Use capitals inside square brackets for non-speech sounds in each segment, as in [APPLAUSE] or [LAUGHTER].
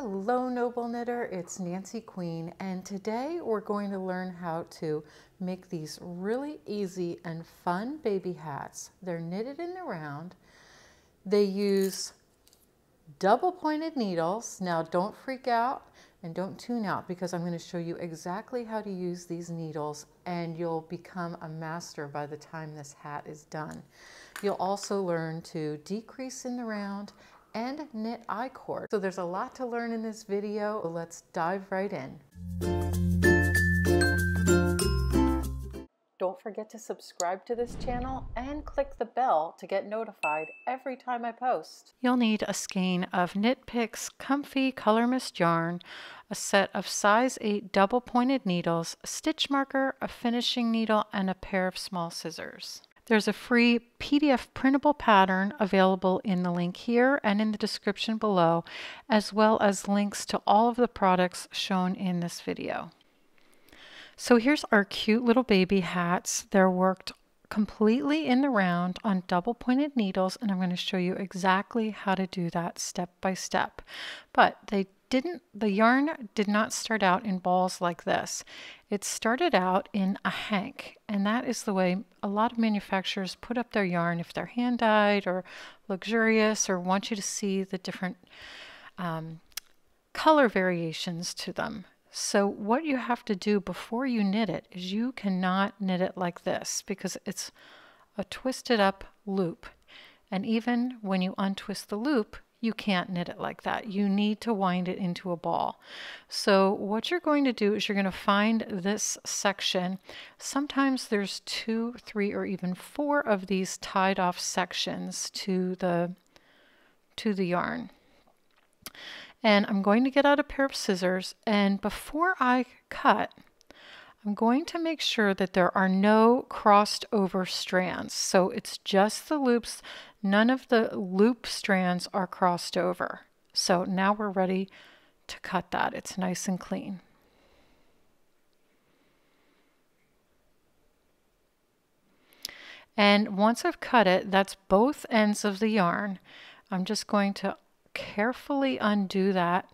Hello Noble Knitter, it's Nancy Queen and today we're going to learn how to make these really easy and fun baby hats. They're knitted in the round. They use double pointed needles. Now don't freak out and don't tune out because I'm going to show you exactly how to use these needles and you'll become a master by the time this hat is done. You'll also learn to decrease in the round and knit I-cord. So there's a lot to learn in this video. Let's dive right in. Don't forget to subscribe to this channel and click the bell to get notified every time I post. You'll need a skein of Knit Picks Comfy Color Mist yarn, a set of size 8 double pointed needles, a stitch marker, a finishing needle, and a pair of small scissors. There's a free PDF printable pattern available in the link here and in the description below, as well as links to all of the products shown in this video. So here's our cute little baby hats. They're worked completely in the round on double pointed needles and I'm going to show you exactly how to do that step by step. But they didn't the yarn did not start out in balls like this. It started out in a hank, and that is the way a lot of manufacturers put up their yarn if they're hand dyed or luxurious or want you to see the different um, color variations to them. So what you have to do before you knit it is you cannot knit it like this because it's a twisted up loop. And even when you untwist the loop, you can't knit it like that. You need to wind it into a ball. So what you're going to do is you're going to find this section. Sometimes there's two, three, or even four of these tied off sections to the, to the yarn. And I'm going to get out a pair of scissors and before I cut, I'm going to make sure that there are no crossed over strands. So it's just the loops None of the loop strands are crossed over. So now we're ready to cut that. It's nice and clean. And once I've cut it, that's both ends of the yarn. I'm just going to carefully undo that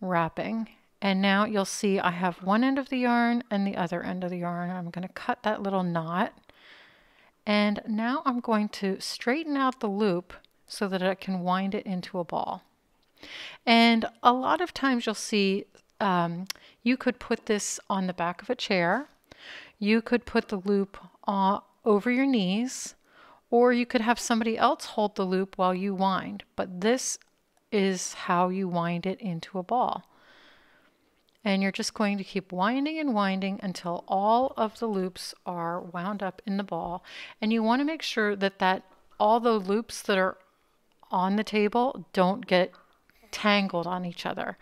wrapping. And now you'll see I have one end of the yarn and the other end of the yarn. I'm going to cut that little knot. And now I'm going to straighten out the loop so that I can wind it into a ball. And a lot of times you'll see um, you could put this on the back of a chair. You could put the loop over your knees, or you could have somebody else hold the loop while you wind. But this is how you wind it into a ball and you're just going to keep winding and winding until all of the loops are wound up in the ball and you want to make sure that that all the loops that are on the table don't get tangled on each other.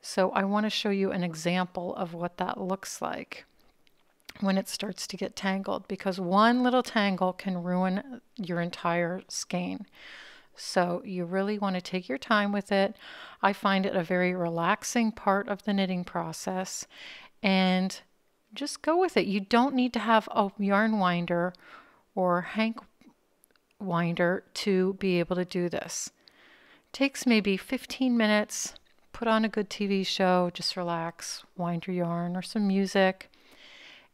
So I want to show you an example of what that looks like when it starts to get tangled because one little tangle can ruin your entire skein. So you really want to take your time with it. I find it a very relaxing part of the knitting process and just go with it. You don't need to have a yarn winder or hank winder to be able to do this. It takes maybe 15 minutes. Put on a good TV show, just relax, wind your yarn or some music.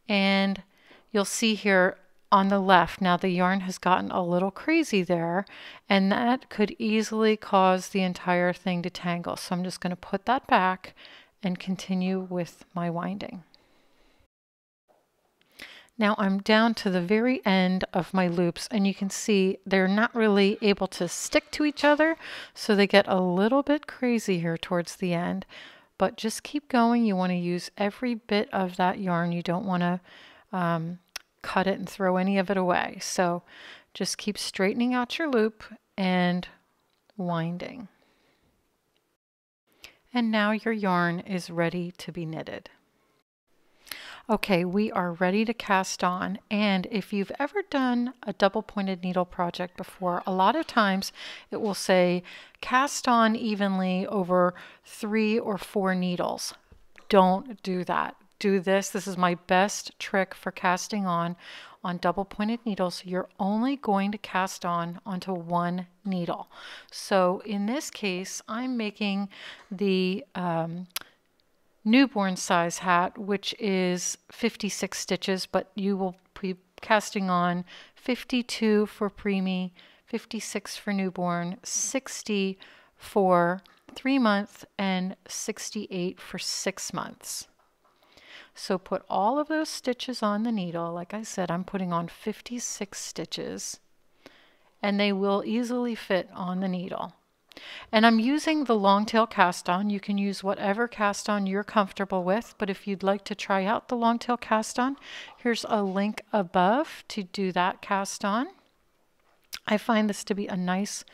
And you'll see here on the left. Now the yarn has gotten a little crazy there and that could easily cause the entire thing to tangle. So I'm just going to put that back and continue with my winding. Now I'm down to the very end of my loops and you can see they're not really able to stick to each other so they get a little bit crazy here towards the end but just keep going you want to use every bit of that yarn you don't want to um, cut it and throw any of it away. So just keep straightening out your loop and winding. And now your yarn is ready to be knitted. Okay, we are ready to cast on. And if you've ever done a double pointed needle project before, a lot of times it will say cast on evenly over three or four needles. Don't do that do this. This is my best trick for casting on on double pointed needles. You're only going to cast on onto one needle. So in this case, I'm making the um, newborn size hat, which is 56 stitches, but you will be casting on 52 for preemie, 56 for newborn, 60 for three months, and 68 for six months. So put all of those stitches on the needle. Like I said, I'm putting on 56 stitches and they will easily fit on the needle. And I'm using the long tail cast on. You can use whatever cast on you're comfortable with, but if you'd like to try out the long tail cast on, here's a link above to do that cast on. I find this to be a nice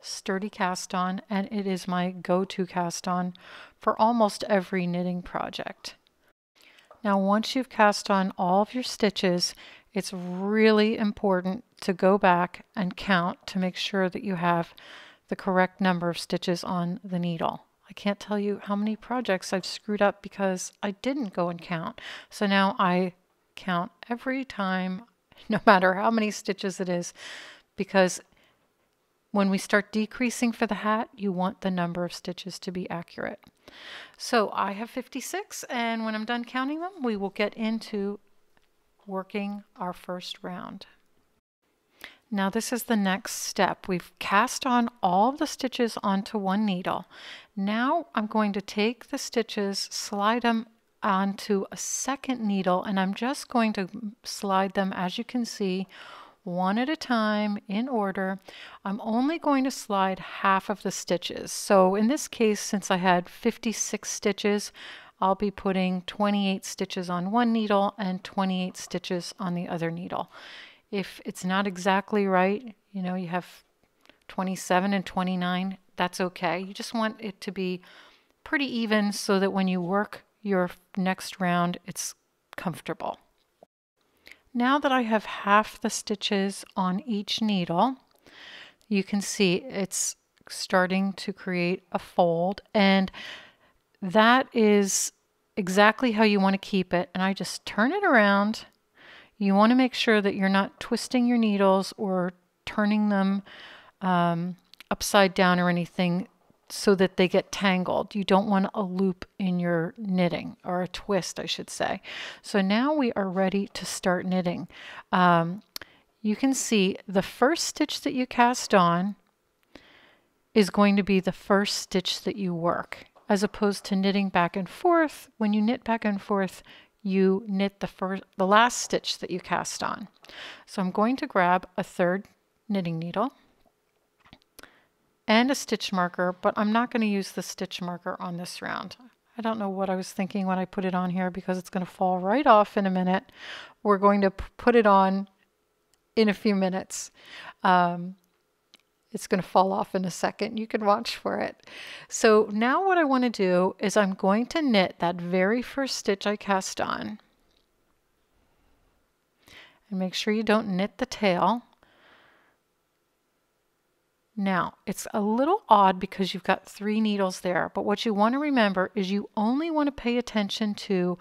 sturdy cast on and it is my go-to cast on for almost every knitting project. Now once you've cast on all of your stitches, it's really important to go back and count to make sure that you have the correct number of stitches on the needle. I can't tell you how many projects I've screwed up because I didn't go and count. So now I count every time, [LAUGHS] no matter how many stitches it is, because when we start decreasing for the hat, you want the number of stitches to be accurate. So I have 56, and when I'm done counting them, we will get into working our first round. Now this is the next step. We've cast on all the stitches onto one needle. Now I'm going to take the stitches, slide them onto a second needle, and I'm just going to slide them, as you can see, one at a time in order. I'm only going to slide half of the stitches. So in this case, since I had 56 stitches, I'll be putting 28 stitches on one needle and 28 stitches on the other needle. If it's not exactly right, you know, you have 27 and 29, that's okay. You just want it to be pretty even so that when you work your next round, it's comfortable. Now that I have half the stitches on each needle, you can see it's starting to create a fold and that is exactly how you want to keep it. And I just turn it around. You want to make sure that you're not twisting your needles or turning them um, upside down or anything so that they get tangled. You don't want a loop in your knitting or a twist, I should say. So now we are ready to start knitting. Um, you can see the first stitch that you cast on is going to be the first stitch that you work as opposed to knitting back and forth. When you knit back and forth, you knit the first the last stitch that you cast on. So I'm going to grab a third knitting needle and a stitch marker, but I'm not going to use the stitch marker on this round. I don't know what I was thinking when I put it on here because it's going to fall right off in a minute. We're going to put it on in a few minutes. Um, it's going to fall off in a second. You can watch for it. So now what I want to do is I'm going to knit that very first stitch I cast on. And make sure you don't knit the tail. Now, it's a little odd because you've got three needles there, but what you want to remember is you only want to pay attention to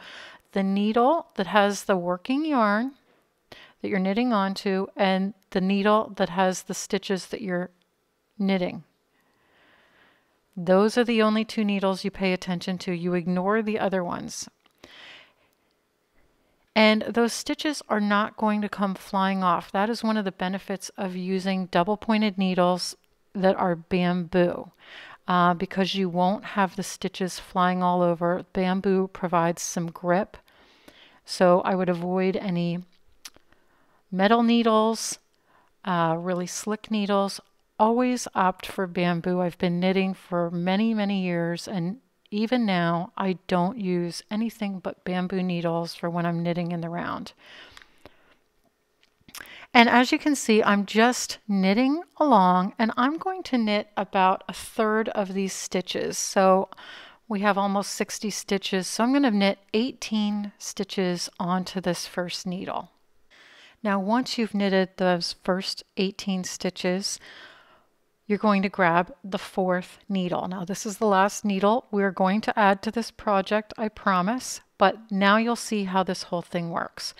the needle that has the working yarn that you're knitting onto and the needle that has the stitches that you're knitting. Those are the only two needles you pay attention to. You ignore the other ones. And those stitches are not going to come flying off. That is one of the benefits of using double pointed needles that are bamboo uh, because you won't have the stitches flying all over. Bamboo provides some grip. So I would avoid any metal needles, uh, really slick needles. Always opt for bamboo. I've been knitting for many, many years, and even now I don't use anything but bamboo needles for when I'm knitting in the round. And as you can see, I'm just knitting along and I'm going to knit about a third of these stitches. So we have almost 60 stitches. So I'm going to knit 18 stitches onto this first needle. Now, once you've knitted those first 18 stitches, you're going to grab the fourth needle. Now, this is the last needle we're going to add to this project, I promise, but now you'll see how this whole thing works.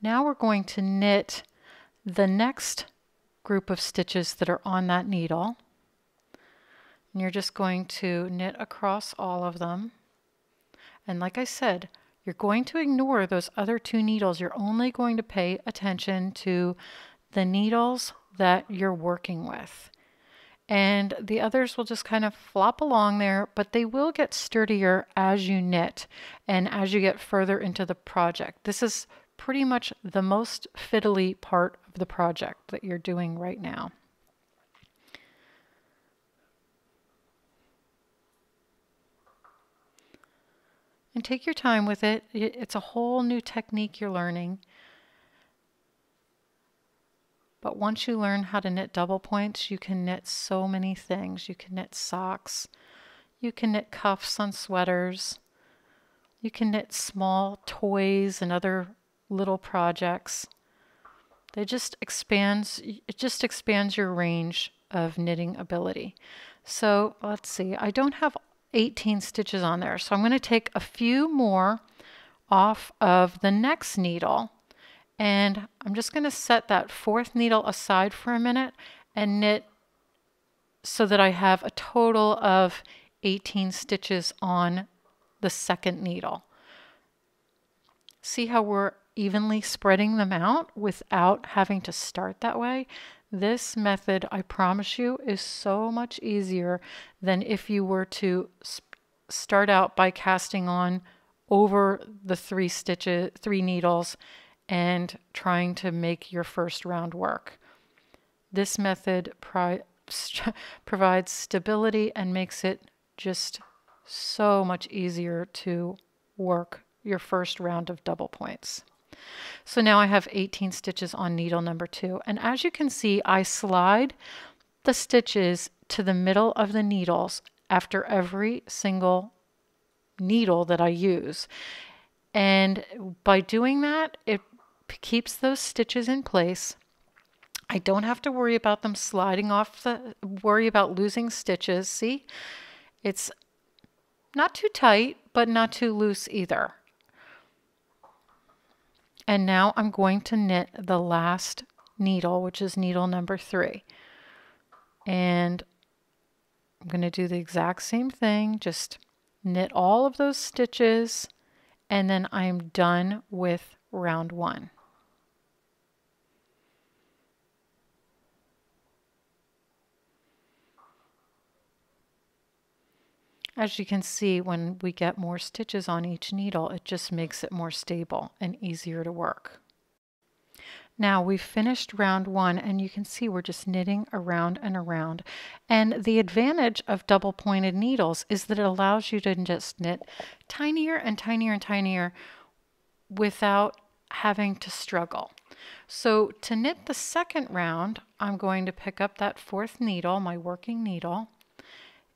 Now we're going to knit the next group of stitches that are on that needle. And you're just going to knit across all of them. And like I said, you're going to ignore those other two needles. You're only going to pay attention to the needles that you're working with. And the others will just kind of flop along there, but they will get sturdier as you knit and as you get further into the project. This is pretty much the most fiddly part of the project that you're doing right now. And take your time with it. It's a whole new technique you're learning. But once you learn how to knit double points, you can knit so many things. You can knit socks, you can knit cuffs on sweaters, you can knit small toys and other little projects. They just expands it just expands your range of knitting ability. So let's see, I don't have 18 stitches on there. So I'm going to take a few more off of the next needle and I'm just going to set that fourth needle aside for a minute and knit so that I have a total of 18 stitches on the second needle. See how we're evenly spreading them out without having to start that way? This method, I promise you, is so much easier than if you were to start out by casting on over the three stitches, three needles and trying to make your first round work. This method [LAUGHS] provides stability and makes it just so much easier to work your first round of double points. So now I have 18 stitches on needle number two. And as you can see, I slide the stitches to the middle of the needles after every single needle that I use. And by doing that, it keeps those stitches in place. I don't have to worry about them sliding off the, worry about losing stitches. See, it's not too tight, but not too loose either. And now I'm going to knit the last needle, which is needle number three. And I'm going to do the exact same thing, just knit all of those stitches, and then I'm done with round one. As you can see, when we get more stitches on each needle, it just makes it more stable and easier to work. Now we've finished round one and you can see we're just knitting around and around. And the advantage of double pointed needles is that it allows you to just knit tinier and tinier and tinier without having to struggle. So to knit the second round, I'm going to pick up that fourth needle, my working needle,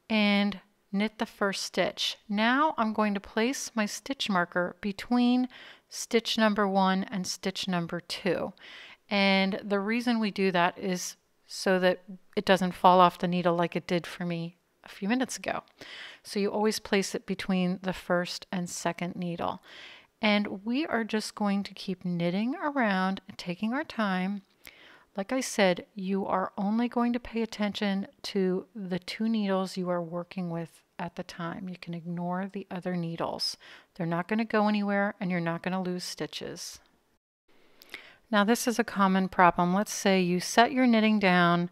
and knit the first stitch. Now I'm going to place my stitch marker between stitch number one and stitch number two. And the reason we do that is so that it doesn't fall off the needle like it did for me a few minutes ago. So you always place it between the first and second needle. And we are just going to keep knitting around taking our time like I said, you are only going to pay attention to the two needles you are working with at the time. You can ignore the other needles. They're not going to go anywhere and you're not going to lose stitches. Now this is a common problem. Let's say you set your knitting down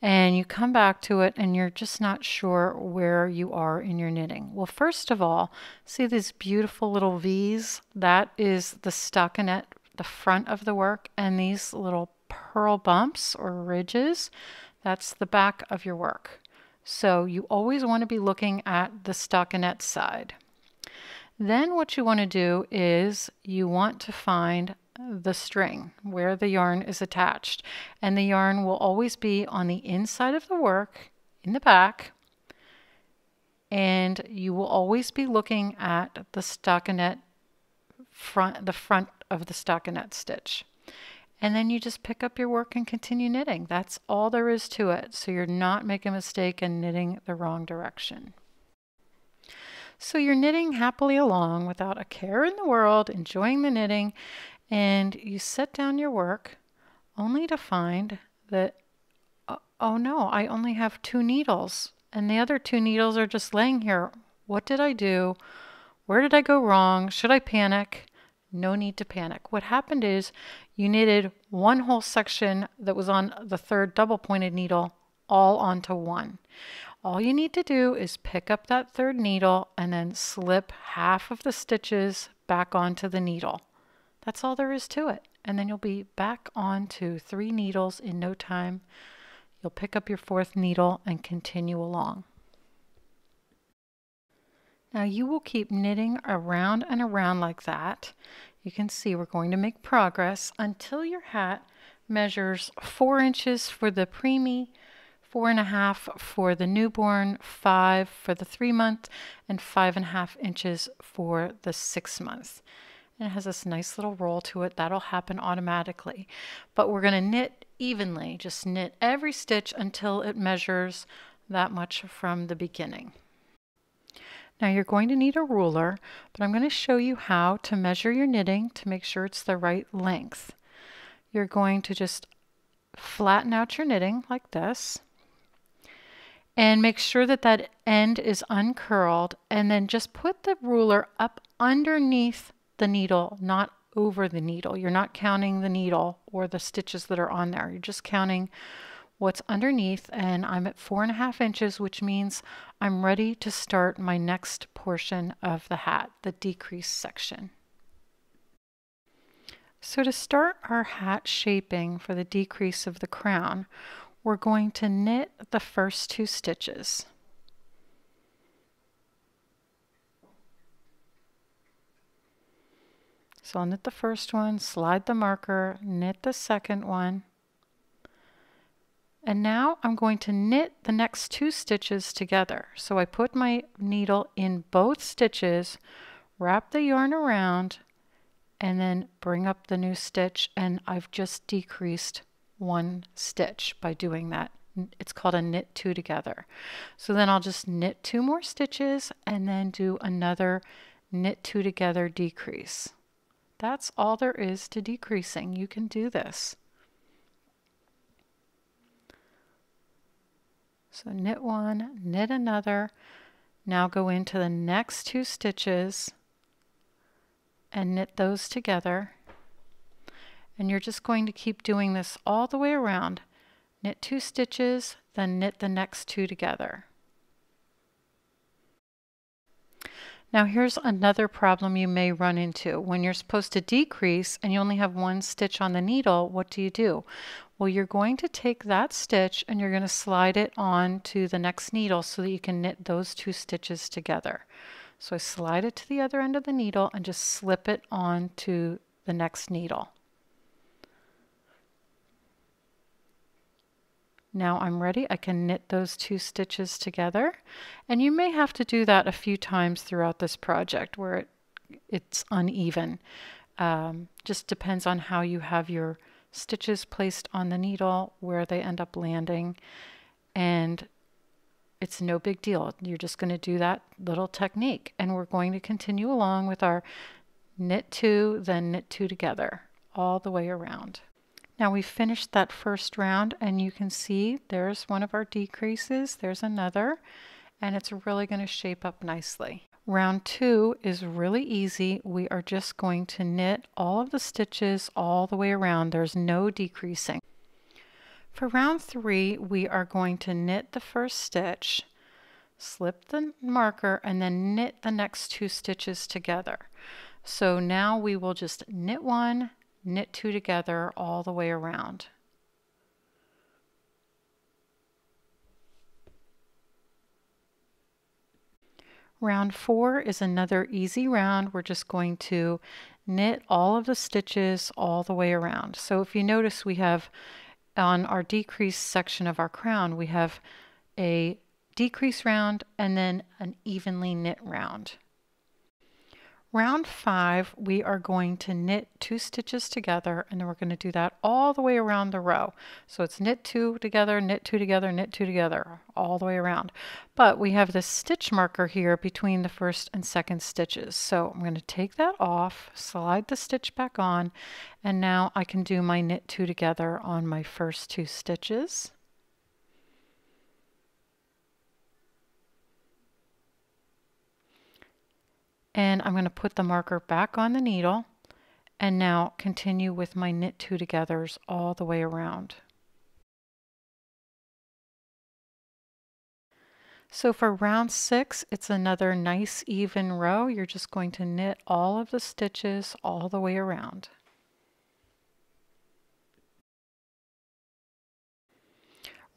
and you come back to it and you're just not sure where you are in your knitting. Well, first of all, see these beautiful little V's? That is the stockinette, the front of the work, and these little purl bumps or ridges, that's the back of your work. So you always want to be looking at the stockinette side. Then what you want to do is you want to find the string where the yarn is attached. And the yarn will always be on the inside of the work in the back. And you will always be looking at the stockinette front, the front of the stockinette stitch and then you just pick up your work and continue knitting. That's all there is to it. So you're not making a mistake and knitting the wrong direction. So you're knitting happily along without a care in the world, enjoying the knitting, and you set down your work only to find that, uh, oh no, I only have two needles, and the other two needles are just laying here. What did I do? Where did I go wrong? Should I panic? No need to panic. What happened is you knitted one whole section that was on the third double pointed needle all onto one. All you need to do is pick up that third needle and then slip half of the stitches back onto the needle. That's all there is to it. And then you'll be back onto three needles in no time. You'll pick up your fourth needle and continue along. Now you will keep knitting around and around like that. You can see we're going to make progress until your hat measures four inches for the preemie, four and a half for the newborn, five for the three month, and five and a half inches for the six month. And it has this nice little roll to it. That'll happen automatically. But we're going to knit evenly. Just knit every stitch until it measures that much from the beginning. Now you're going to need a ruler, but I'm going to show you how to measure your knitting to make sure it's the right length. You're going to just flatten out your knitting like this and make sure that that end is uncurled and then just put the ruler up underneath the needle, not over the needle. You're not counting the needle or the stitches that are on there. You're just counting what's underneath and I'm at four and a half inches, which means I'm ready to start my next portion of the hat, the decrease section. So to start our hat shaping for the decrease of the crown, we're going to knit the first two stitches. So I'll knit the first one, slide the marker, knit the second one, and now I'm going to knit the next two stitches together. So I put my needle in both stitches, wrap the yarn around, and then bring up the new stitch and I've just decreased one stitch by doing that. It's called a knit two together. So then I'll just knit two more stitches and then do another knit two together decrease. That's all there is to decreasing. You can do this. So knit one, knit another, now go into the next two stitches and knit those together. And you're just going to keep doing this all the way around. Knit two stitches, then knit the next two together. Now here's another problem you may run into. When you're supposed to decrease and you only have one stitch on the needle, what do you do? Well, you're going to take that stitch and you're going to slide it on to the next needle so that you can knit those two stitches together. So I slide it to the other end of the needle and just slip it on to the next needle. Now I'm ready. I can knit those two stitches together. And you may have to do that a few times throughout this project where it, it's uneven. Um, just depends on how you have your stitches placed on the needle, where they end up landing. And it's no big deal. You're just going to do that little technique. And we're going to continue along with our knit two, then knit two together all the way around. Now we finished that first round and you can see there's one of our decreases, there's another, and it's really going to shape up nicely. Round two is really easy. We are just going to knit all of the stitches all the way around. There's no decreasing. For round three, we are going to knit the first stitch, slip the marker, and then knit the next two stitches together. So now we will just knit one, knit two together all the way around. Round four is another easy round. We're just going to knit all of the stitches all the way around. So if you notice we have on our decrease section of our crown, we have a decrease round and then an evenly knit round. Round five, we are going to knit two stitches together and then we're going to do that all the way around the row. So it's knit two together, knit two together, knit two together, all the way around. But we have this stitch marker here between the first and second stitches. So I'm going to take that off, slide the stitch back on, and now I can do my knit two together on my first two stitches. And I'm going to put the marker back on the needle and now continue with my knit two togethers all the way around. So for round six, it's another nice even row. You're just going to knit all of the stitches all the way around.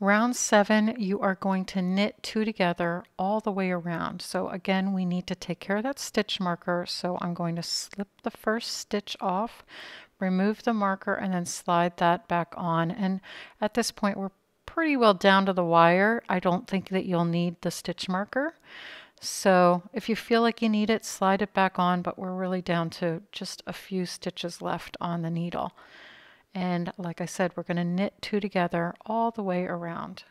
Round seven, you are going to knit two together all the way around. So again, we need to take care of that stitch marker. So I'm going to slip the first stitch off, remove the marker, and then slide that back on. And at this point, we're pretty well down to the wire. I don't think that you'll need the stitch marker. So if you feel like you need it, slide it back on, but we're really down to just a few stitches left on the needle. And like I said, we're going to knit two together all the way around.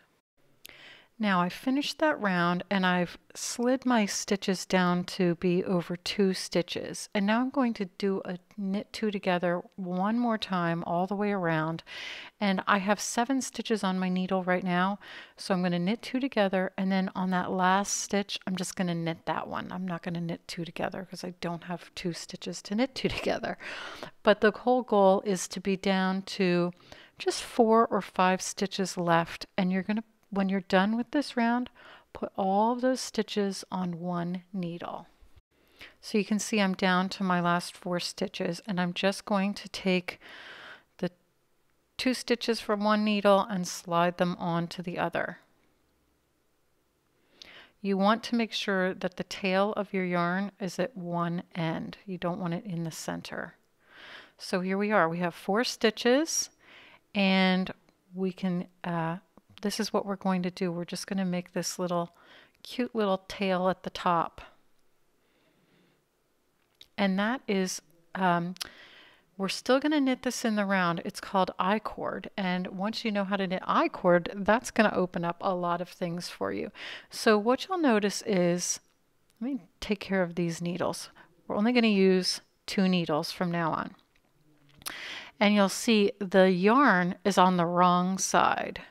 Now I finished that round and I've slid my stitches down to be over two stitches. And now I'm going to do a knit two together one more time all the way around. And I have seven stitches on my needle right now. So I'm going to knit two together and then on that last stitch, I'm just going to knit that one. I'm not going to knit two together because I don't have two stitches to knit two [LAUGHS] together. But the whole goal is to be down to just four or five stitches left and you're going to when you're done with this round, put all of those stitches on one needle. So you can see I'm down to my last four stitches and I'm just going to take the two stitches from one needle and slide them onto the other. You want to make sure that the tail of your yarn is at one end. You don't want it in the center. So here we are. We have four stitches and we can uh, this is what we're going to do. We're just going to make this little cute little tail at the top. And that is, um, we're still going to knit this in the round. It's called I-cord. And once you know how to knit I-cord, that's going to open up a lot of things for you. So what you'll notice is, let me take care of these needles. We're only going to use two needles from now on. And you'll see the yarn is on the wrong side.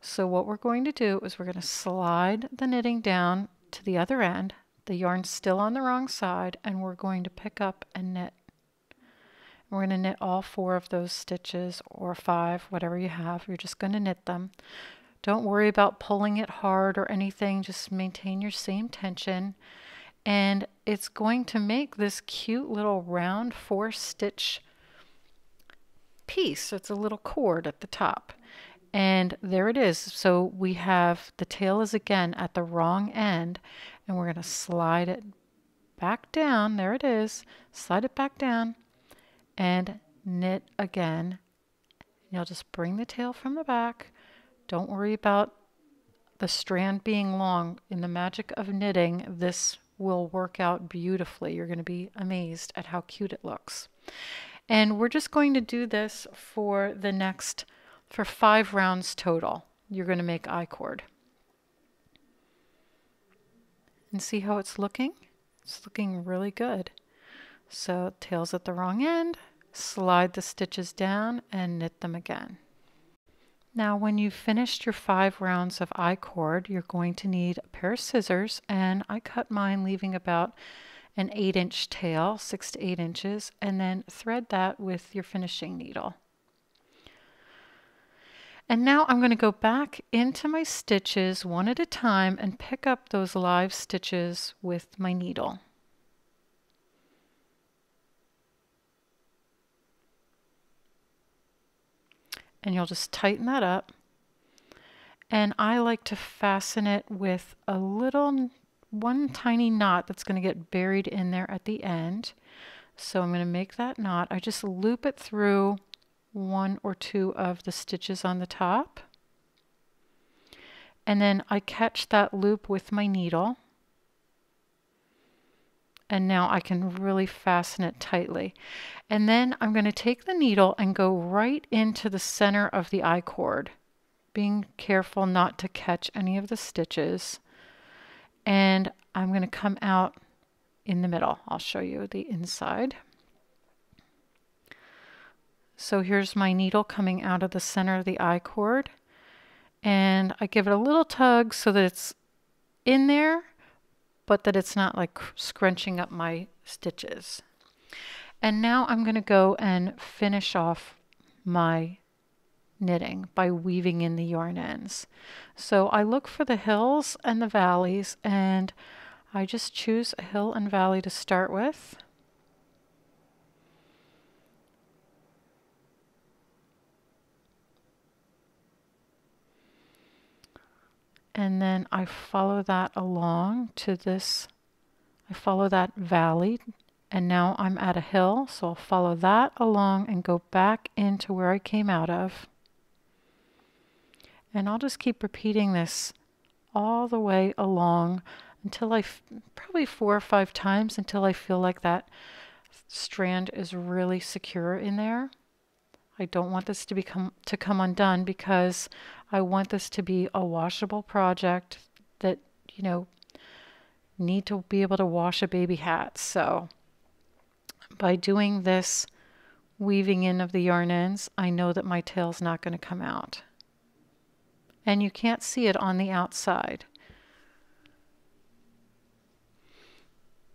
So what we're going to do is we're going to slide the knitting down to the other end. The yarn's still on the wrong side and we're going to pick up and knit. We're going to knit all four of those stitches or five, whatever you have. You're just going to knit them. Don't worry about pulling it hard or anything. Just maintain your same tension. And it's going to make this cute little round four stitch piece. It's a little cord at the top. And there it is. So we have the tail is again at the wrong end and we're going to slide it back down. There it is. Slide it back down and knit again. You'll just bring the tail from the back. Don't worry about the strand being long. In the magic of knitting, this will work out beautifully. You're going to be amazed at how cute it looks. And we're just going to do this for the next for five rounds total. You're going to make I-cord. And see how it's looking? It's looking really good. So tails at the wrong end, slide the stitches down and knit them again. Now when you've finished your five rounds of I-cord, you're going to need a pair of scissors and I cut mine leaving about an 8 inch tail, 6 to 8 inches, and then thread that with your finishing needle. And now I'm going to go back into my stitches one at a time and pick up those live stitches with my needle. And you'll just tighten that up. And I like to fasten it with a little, one tiny knot that's going to get buried in there at the end. So I'm going to make that knot. I just loop it through one or two of the stitches on the top. And then I catch that loop with my needle. and now I can really fasten it tightly. And then I'm going to take the needle and go right into the center of the I-cord, being careful not to catch any of the stitches. And I'm going to come out in the middle. I'll show you the inside. So here's my needle coming out of the center of the I-cord. And I give it a little tug so that it's in there but that it's not like scrunching up my stitches. And now I'm going to go and finish off my knitting by weaving in the yarn ends. So I look for the hills and the valleys and I just choose a hill and valley to start with. And then I follow that along to this, I follow that valley and now I'm at a hill so I'll follow that along and go back into where I came out of and I'll just keep repeating this all the way along until I probably four or five times until I feel like that strand is really secure in there. I don't want this to become to come undone because I want this to be a washable project that, you know, need to be able to wash a baby hat. So by doing this weaving in of the yarn ends, I know that my tail's not going to come out. And you can't see it on the outside.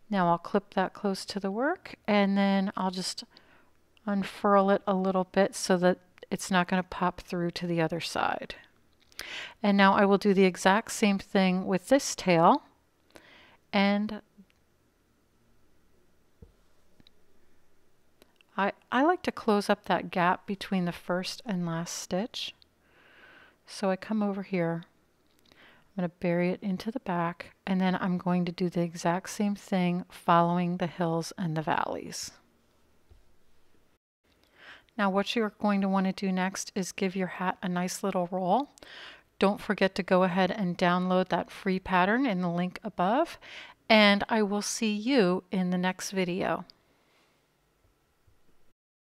Now I'll clip that close to the work and then I'll just unfurl it a little bit so that it's not going to pop through to the other side. And now I will do the exact same thing with this tail and I, I like to close up that gap between the first and last stitch. So I come over here, I'm going to bury it into the back, and then I'm going to do the exact same thing following the hills and the valleys. Now what you're going to want to do next is give your hat a nice little roll. Don't forget to go ahead and download that free pattern in the link above and I will see you in the next video.